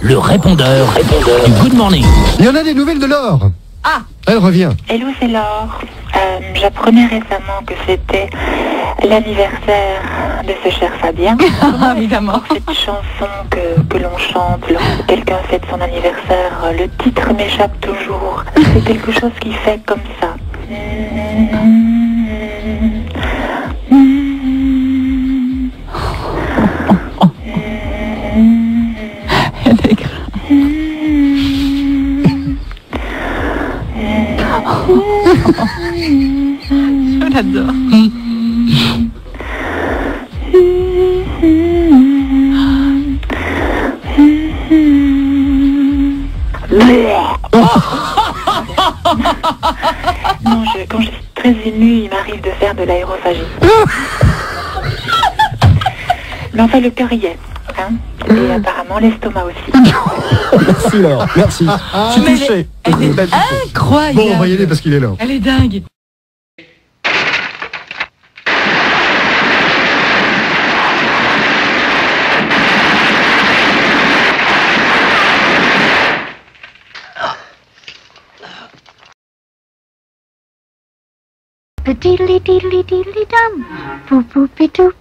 Le répondeur, répondeur du Good Morning. Il y en a des nouvelles de Laure. Ah. Elle revient. Hello, c'est Laure. Euh, J'apprenais récemment que c'était l'anniversaire de ce cher Fabien. Évidemment. Cette chanson que, que l'on chante lorsque quelqu'un fête son anniversaire, le titre m'échappe toujours. C'est quelque chose qui fait comme ça. Je l'adore. Non, je- quand je suis très émue, il m'arrive de faire de l'aérophagie. Mais enfin, le cœur y est. hein. Et apparemment, l'estomac aussi. Merci Laure. Merci. Je suis elle touché. Elle est Bon, incroyable. on va y aller parce qu'il est là. Elle est dingue. Diddly diddly diddly dum. Boop doop.